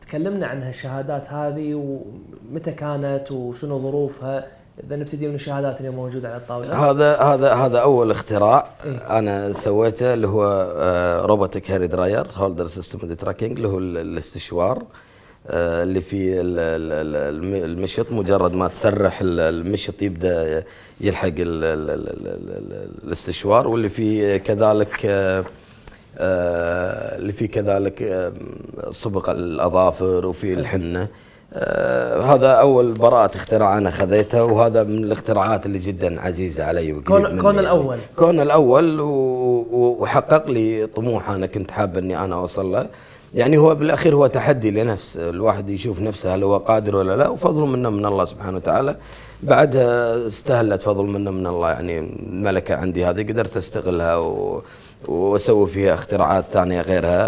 تكلمنا عن هالشهادات هذه ومتى كانت وشنو ظروفها؟ إذا نبتدي من الشهادات اللي موجودة على الطاولة. هذا هذا هذا أول اختراع إيه؟ أنا سويته اللي هو robotic hair dryer holder system tracking اللي هو ال- الاستشوار آه، اللي ال- المشط. مجرد ما تسرح ال- المشط يبدأ يلحق ال- ال- ال- ال- ال- الاستشوار واللي فيه كذلك آه، آه، اللي فيه كذلك صبغ الأظافر وفي الحنة آه، هذا أول براءة اختراع أنا خذيتها وهذا من الاختراعات اللي جدا عزيزة علي كون- مني كون يعني. الأول. كون الأول وحقق لي طموح أنا كنت حاب إني أنا أوصل له يعني هو بالأخير هو تحدي لنفس الواحد يشوف نفسه هل هو قادر ولا لا وفضل منه من الله سبحانه وتعالى. بعدها استهلت فضل منه من الله يعني الملكة عندي هذه قدرت أستغلها و وأسوي فيها اختراعات ثانية غيرها.